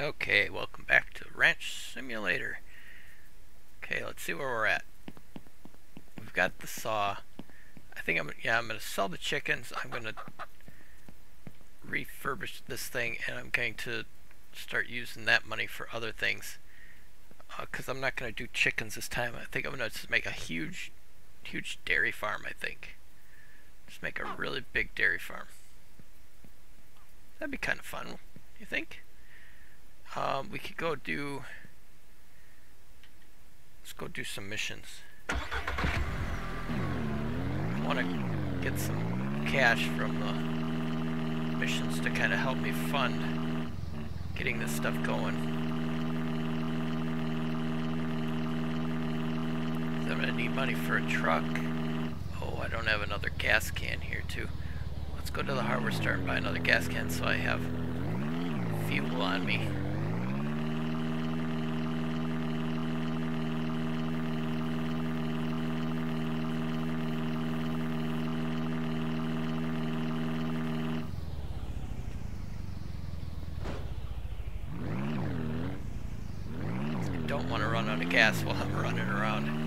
Okay, welcome back to Ranch Simulator. Okay, let's see where we're at. We've got the saw. I think I'm yeah, I'm gonna sell the chickens. I'm gonna refurbish this thing and I'm going to start using that money for other things. Because uh, I'm not going to do chickens this time. I think I'm to just make a huge, huge dairy farm, I think. Just make a really big dairy farm. That'd be kind of fun, you think? Um, we could go do... Let's go do some missions. I want to get some cash from the missions to kind of help me fund getting this stuff going. I'm going to need money for a truck. Oh, I don't have another gas can here too. Let's go to the hardware store and buy another gas can so I have fuel on me. don't want to run out of gas while I'm running around.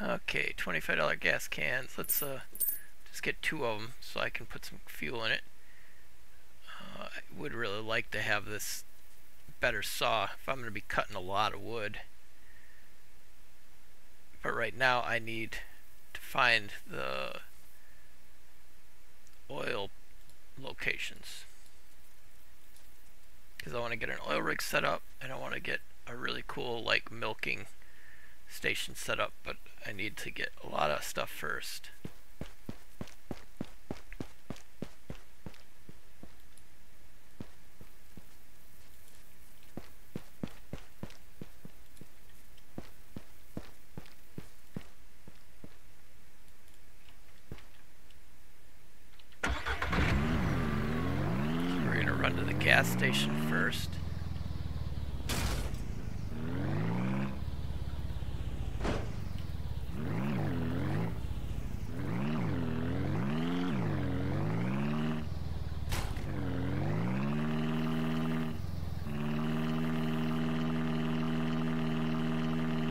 Okay, $25 gas cans. Let's uh, just get two of them so I can put some fuel in it. Uh, I would really like to have this better saw if I'm going to be cutting a lot of wood. But right now I need to find the oil locations. Because I want to get an oil rig set up and I want to get a really cool like milking station set up, but I need to get a lot of stuff first. gas station first.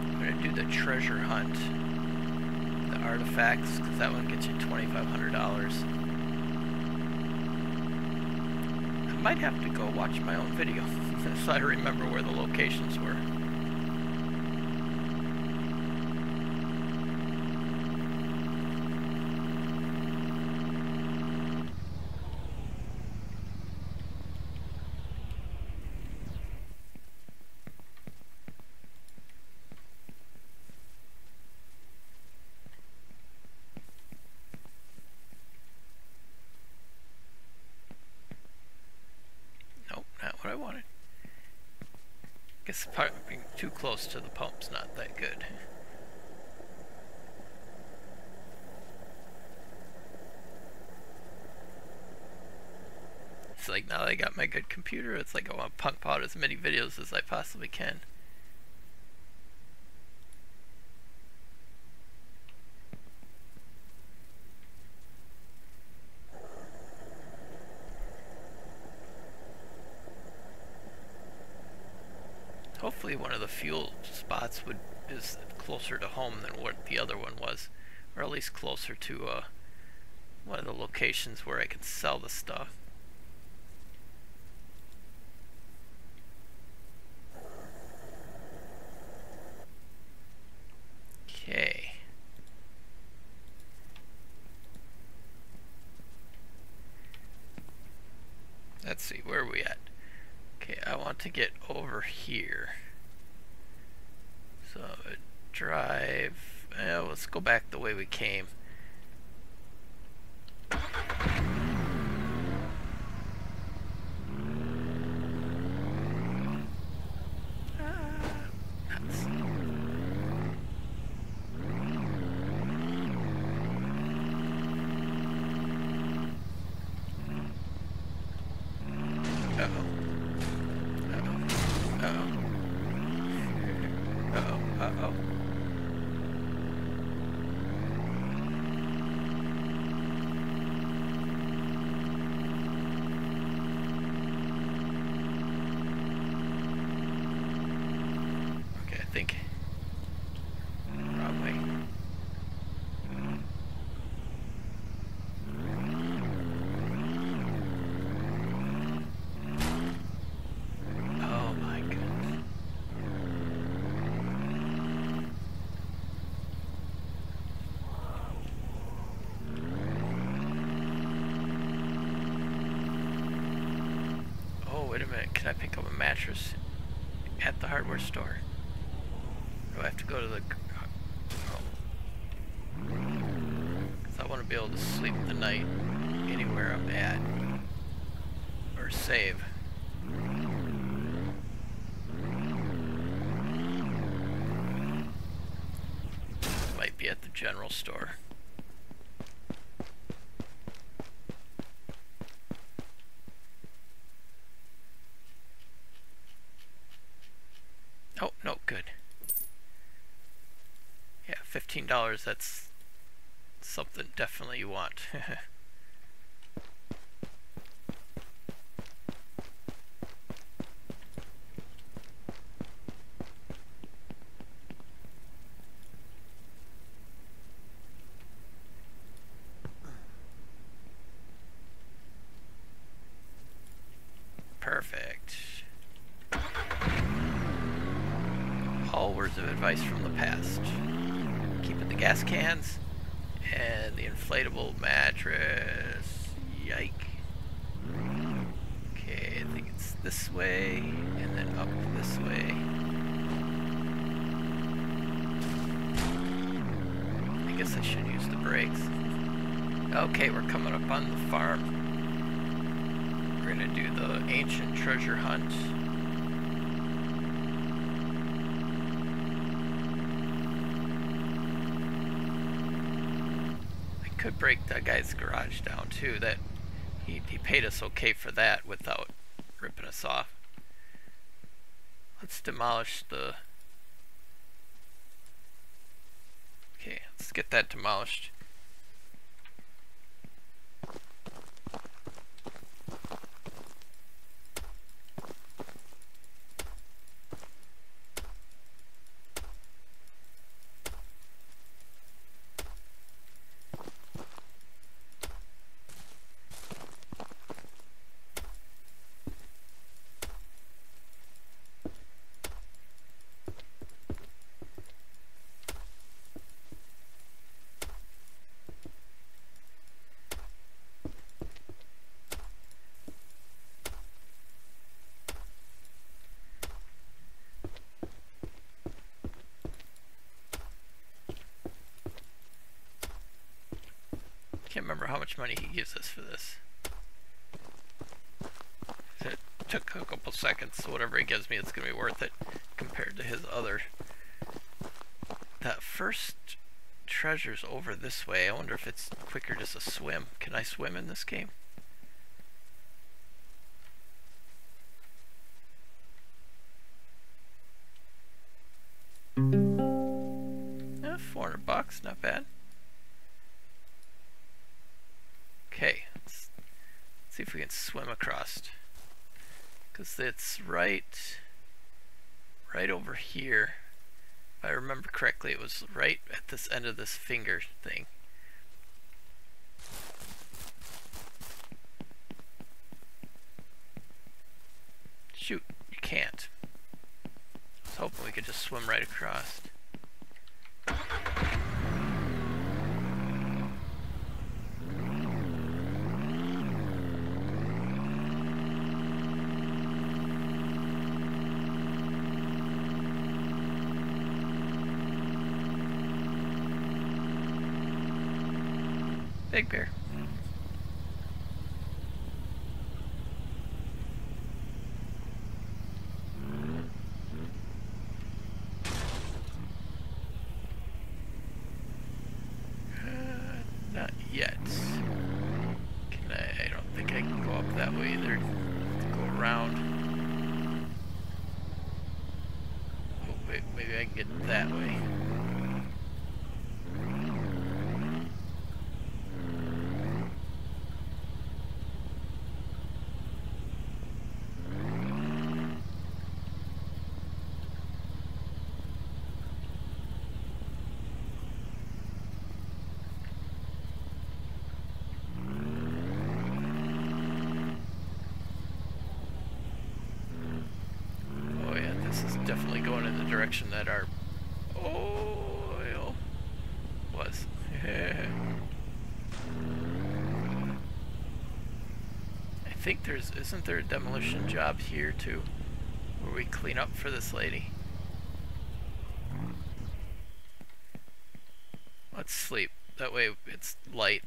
I'm going to do the treasure hunt, the artifacts, because that one gets you $2,500. might have to go watch my own video so I remember where the locations were. Guess being too close to the pump's not that good. It's like now that I got my good computer, it's like I want to pump out as many videos as I possibly can. hopefully one of the fuel spots would is closer to home than what the other one was, or at least closer to uh, one of the locations where I can sell the stuff. Okay. Let's see, where are we at? Okay, I want to get over here. So, drive... Eh, let's go back the way we came. Wait a minute. Can I pick up a mattress at the hardware store? Or do I have to go to the... Oh. 'Cause I want to be able to sleep the night anywhere I'm at. Or save. Might be at the general store. Oh, no, good. Yeah, $15, that's something definitely you want. Perfect. All words of advice from the past. Keeping the gas cans and the inflatable mattress. Yike. Okay, I think it's this way and then up this way. I guess I should use the brakes. Okay, we're coming up on the farm. We're gonna do the ancient treasure hunt. I could break that guy's garage down too. That he, he paid us okay for that without ripping us off. Let's demolish the... Okay, let's get that demolished. Can't remember how much money he gives us for this. It took a couple seconds, so whatever he gives me, it's going to be worth it compared to his other. That first treasure's over this way. I wonder if it's quicker just to swim. Can I swim in this game? Eh, 400 bucks, not bad. Okay, let's, let's see if we can swim across. Because it's right, right over here. If I remember correctly, it was right at this end of this finger thing. Shoot, you can't. I was hoping we could just swim right across. Big bear. Uh, not yet. Can I? I don't think I can go up that way either. Go around. Oh, wait, maybe I can get that way. Direction that our oil was. I think there's, isn't there a demolition job here too? Where we clean up for this lady? Let's sleep. That way it's light.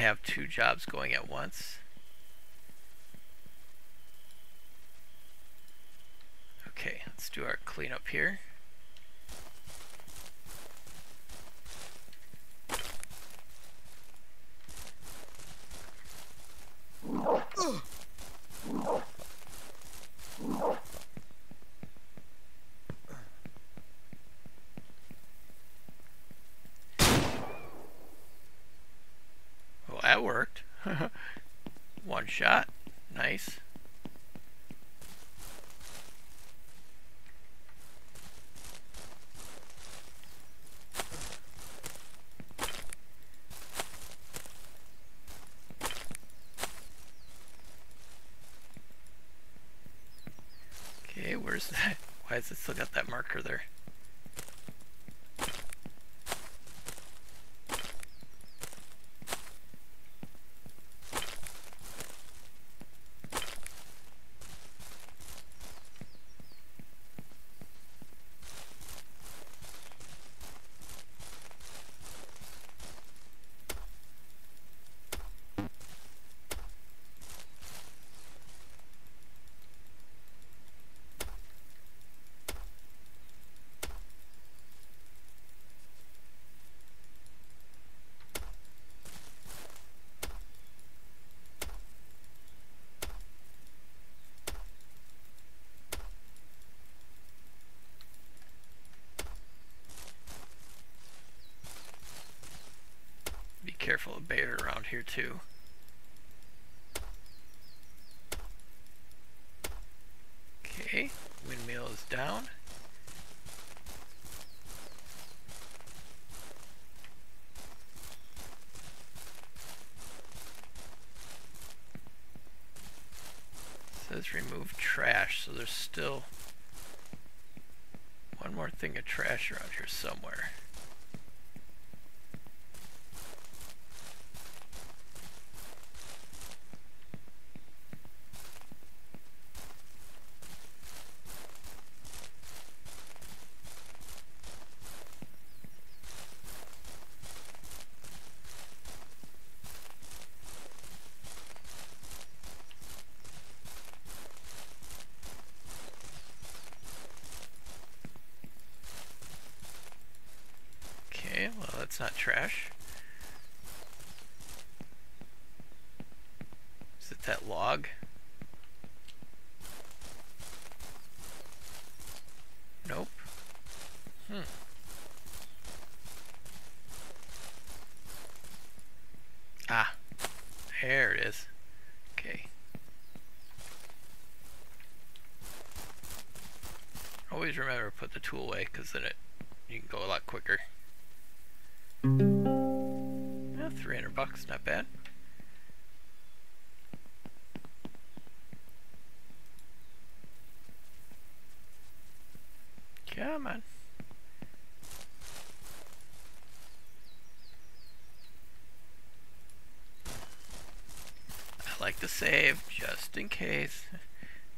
Have two jobs going at once. Okay, let's do our cleanup here. shot. Why has it still got that marker there? Careful of bear around here too. Okay, windmill is down. says remove trash, so there's still one more thing of trash around here somewhere. not trash. Is it that log? Nope. Hmm. Ah, there it is. Okay. Always remember to put the tool away because then it you can go a lot quicker. Yeah, 300 bucks, not bad. Come on. I like to save just in case.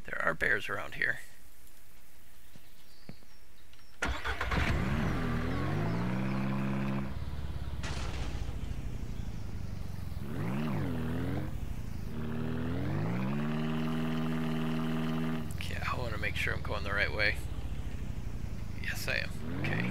There are bears around here. Make sure I'm going the right way. Yes, I am. Okay.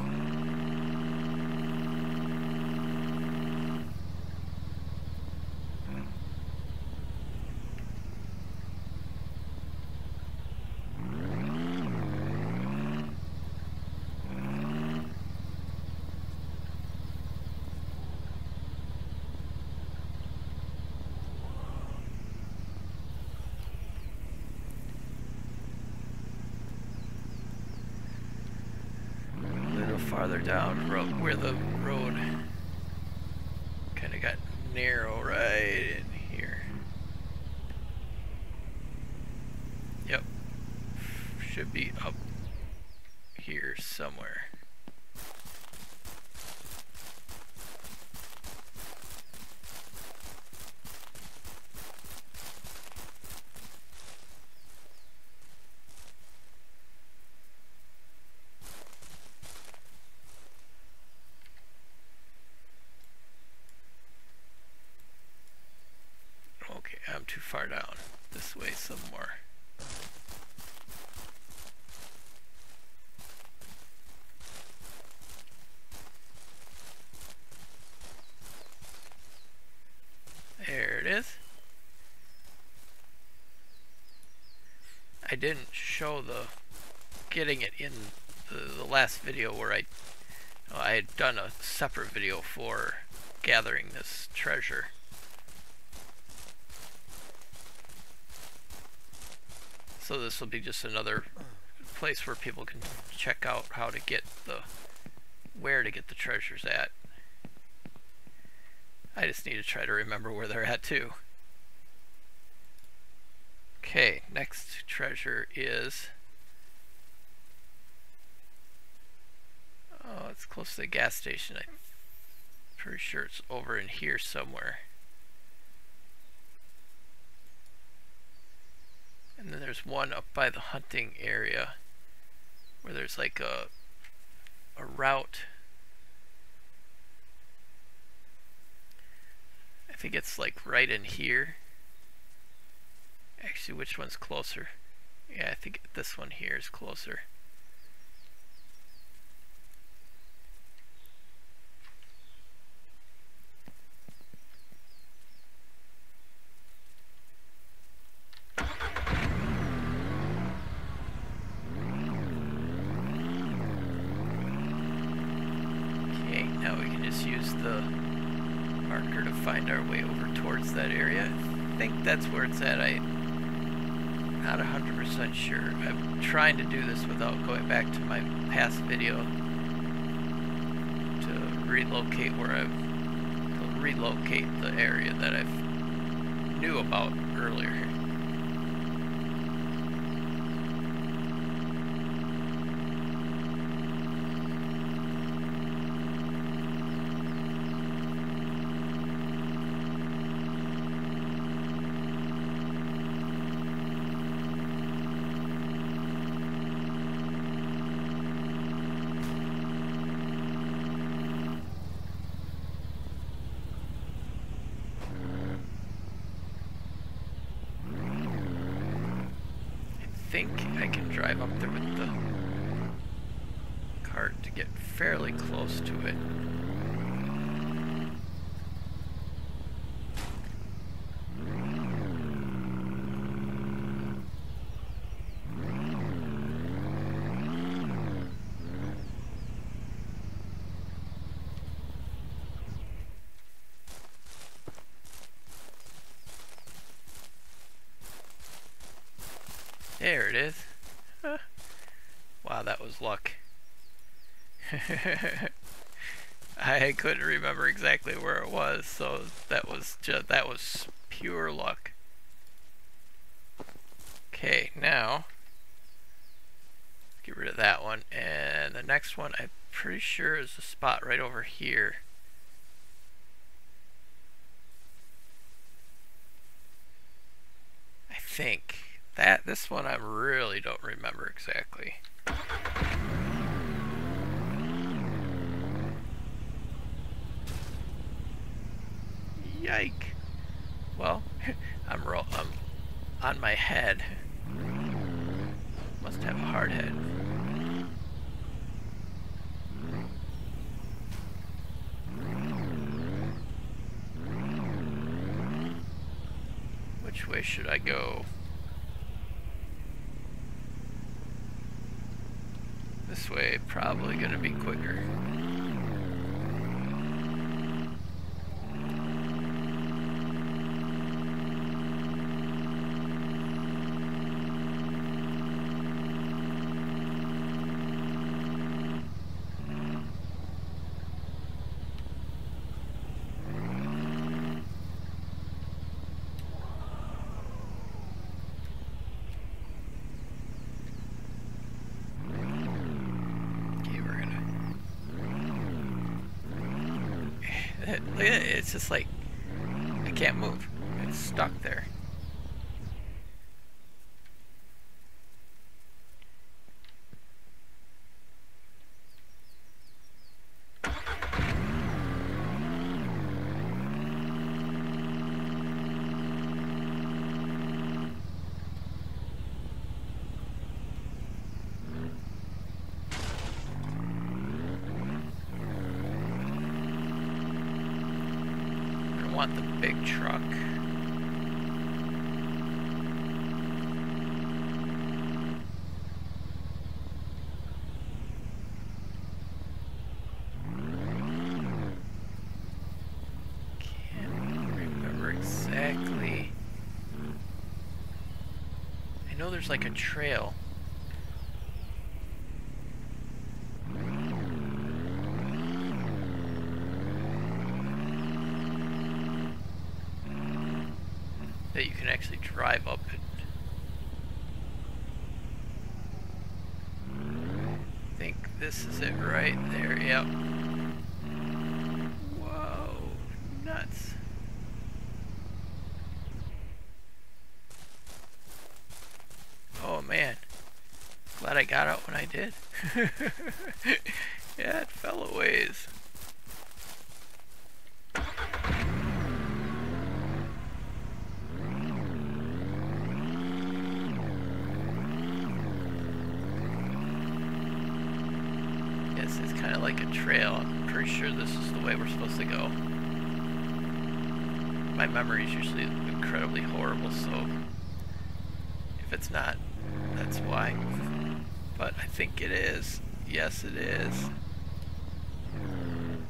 Down road where the road kind of got narrow right in here. Yep. Should be up here somewhere. I'm too far down. This way some more. There it is. I didn't show the getting it in the, the last video where I I had done a separate video for gathering this treasure. So this will be just another place where people can check out how to get the, where to get the treasures at. I just need to try to remember where they're at too. Okay, next treasure is, oh, it's close to the gas station. I'm pretty sure it's over in here somewhere. And then there's one up by the hunting area where there's like a a route. I think it's like right in here. Actually, which one's closer? Yeah, I think this one here is closer. that's where it's at. I'm not 100% sure. I'm trying without going back to my past video to relocate where I've relocate the area that I knew about earlier. think I can drive up there with the cart to get fairly close to it. There it is. wow, that was luck. I couldn't remember exactly where it was, so that was just that was pure luck. Okay, now get rid of that one, and the next one I'm pretty sure is the spot right over here. I think. That, this one I really don't remember exactly. Yike. Well, I'm, ro I'm on my head. Must have a hard head. Which way should I go? This way probably gonna be quicker. It's just like, I can't move. It's stuck there. Want the big truck. Can't remember exactly. I know there's like a trail. that you can actually drive up it. I think this is it right there, yep. Whoa, nuts. Oh man, glad I got out when I did. yeah, it fell a ways. Like a trail. I'm pretty sure this is the way we're supposed to go. My memory is usually incredibly horrible, so if it's not, that's why. But I think it is. Yes, it is.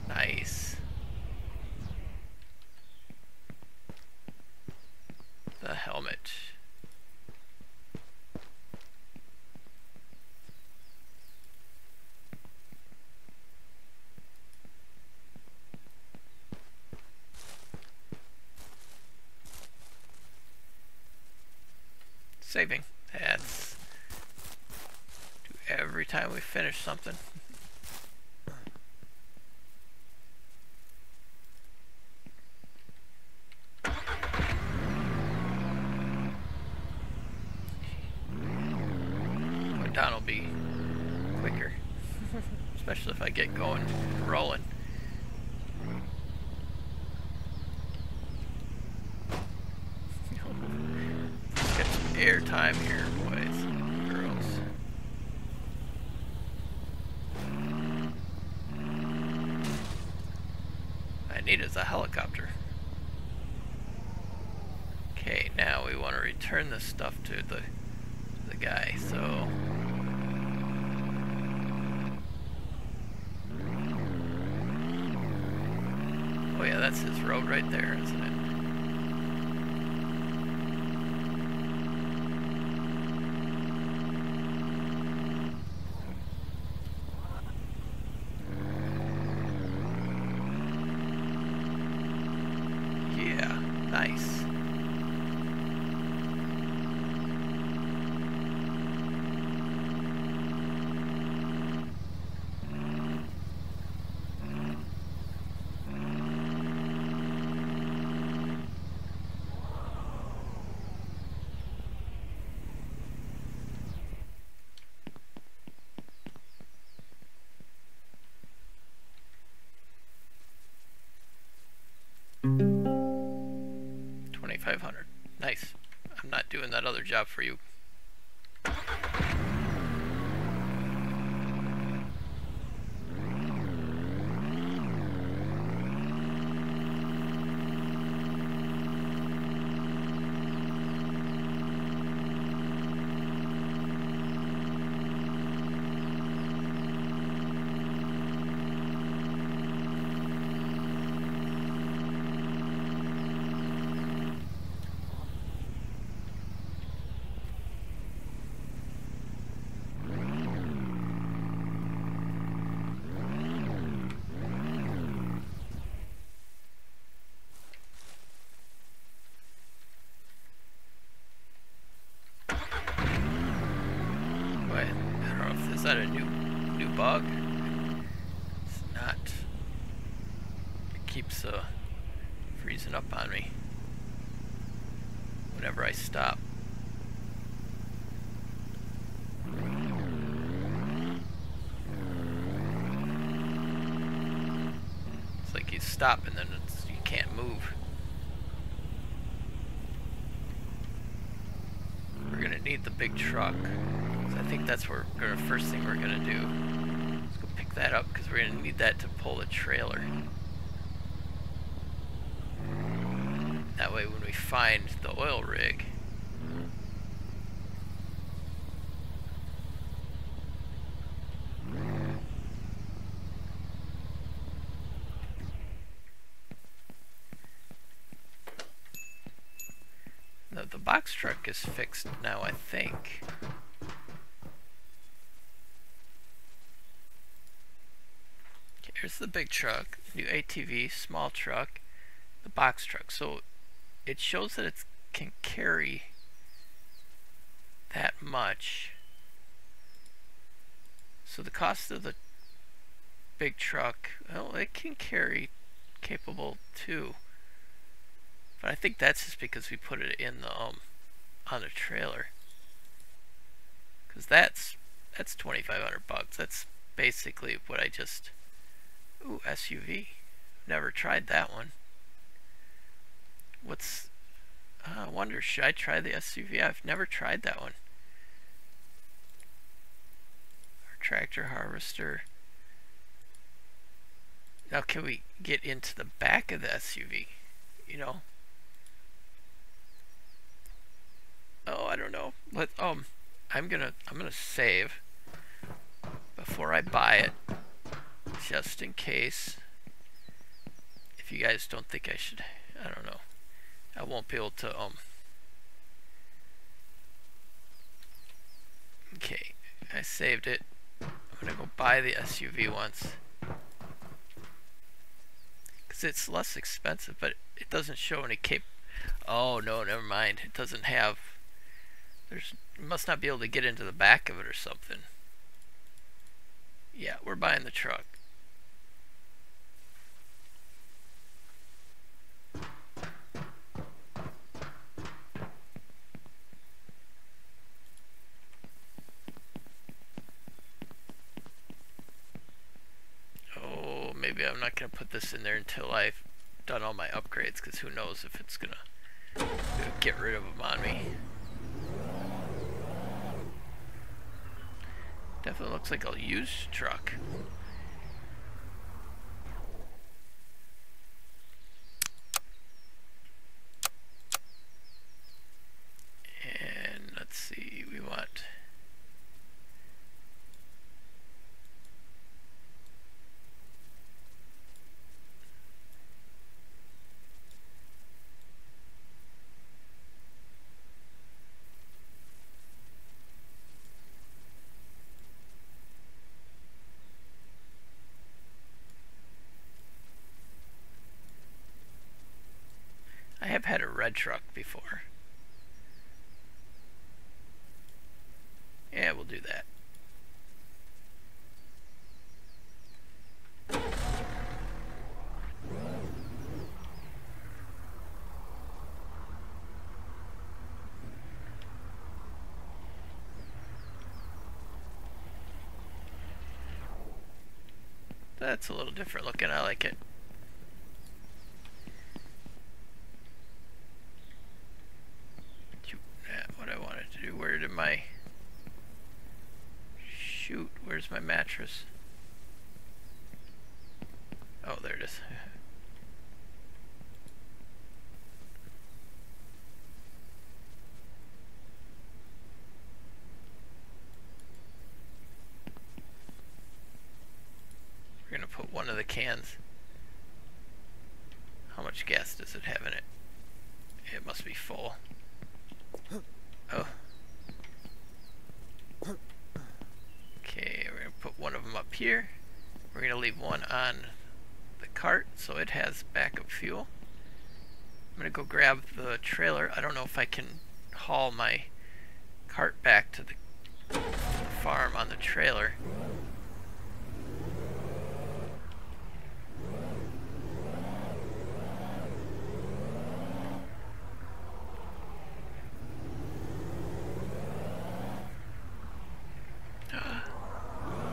Nice. The helmet. saving. That's every time we finish something. Will be quicker, especially if I get going, rolling. get some air time here, boys and girls. I need is a helicopter. Okay, now we want to return this stuff to the the guy, so Oh yeah, that's his road right there, isn't it? Doing that other job for you. That a new new bug? It's not. It keeps uh, freezing up on me whenever I stop. It's like you stop and then you can't move. We're gonna need the big truck. Think that's what we're gonna first thing we're gonna do. Let's go pick that up because we're gonna need that to pull the trailer. That way when we find the oil rig, the, the box truck is fixed now, think. Okay, here's the big truck, new ATV, small truck, the box truck. So it shows that it can carry that much. So the cost of the big truck, well, it can carry capable too. But I think that's just because we put it in the um on the trailer. Cause that's that's 2,500 bucks. That's basically what I just. Ooh, SUV. Never tried that one. What's... Uh, I wonder, should I try the SUV? I've never tried that one. Our tractor harvester. Now can we get into the back of the SUV? You know? Oh, I don't know. Let um I'm gonna I'm gonna save before I buy it just in case if you guys don't think I should I don't know I won't be able to, um, okay, I saved it. I'm gonna go buy the SUV once. Because it's less expensive, but it doesn't show any cap. Oh, no, never mind. It doesn't have, there's, must not be able to get into the back of it or something. Yeah, we're buying the truck. maybe I'm not going to put this in there until I've done all my upgrades, because who knows if it's going to get rid of them on me. Definitely looks like a used truck. And let's see, we want red truck before. Yeah, we'll do that. That's a little different looking, I like it. My... Shoot, where's my mattress? Oh, there it is. We're to put one of the cans. How much gas does it have in it? It must be full. Oh. one of them up here. We're going to leave one on the cart so it has backup fuel. I'm going to go grab the trailer. I don't know if I can haul my cart back to the farm on the trailer.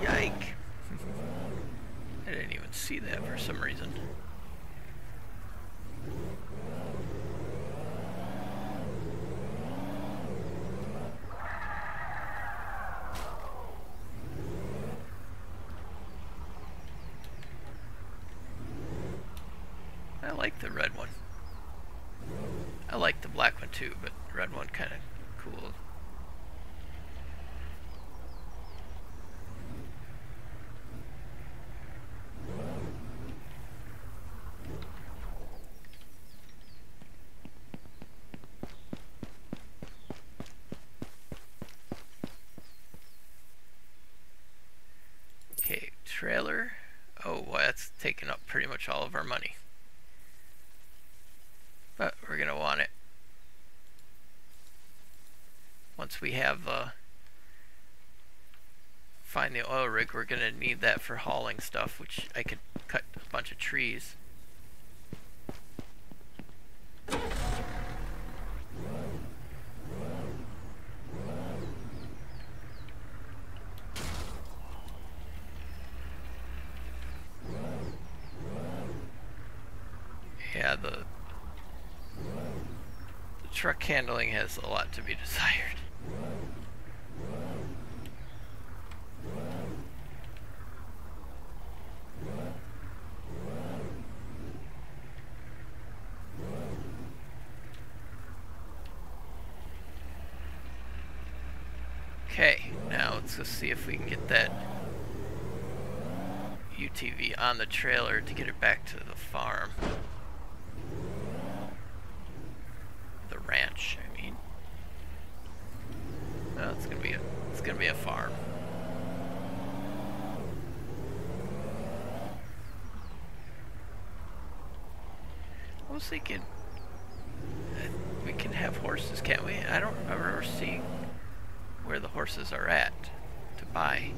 Yike! I didn't even see that for some reason. I like the red one. I like the black one too, but red one kind of cool. Okay, trailer. Oh, well, that's taking up pretty much all of our money. But we're going to want it once we have uh, find the oil rig we're going to need that for hauling stuff which I could cut a bunch of trees yeah the the truck handling has a lot to be desired Okay, now let's go see if we can get that UTV on the trailer to get it back to the farm. The ranch, I mean. Well, it's gonna be a it's gonna be a farm. I was thinking uh, we can have horses, can't we? I don't remember seeing where the horses are at to buy.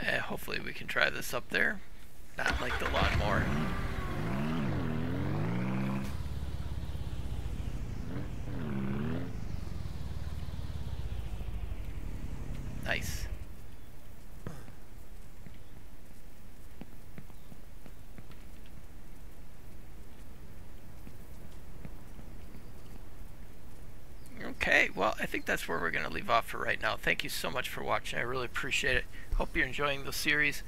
Uh, hopefully we can try this up there. Not like the lawnmower. Nice. Okay, well, I think that's where we're going to leave off for right now. Thank you so much for watching. I really appreciate it. Hope you're enjoying the series.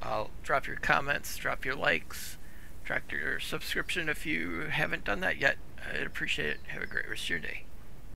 Uh, drop your comments, drop your likes, drop your subscription if you haven't done that yet. I'd appreciate it. Have a great rest of your day.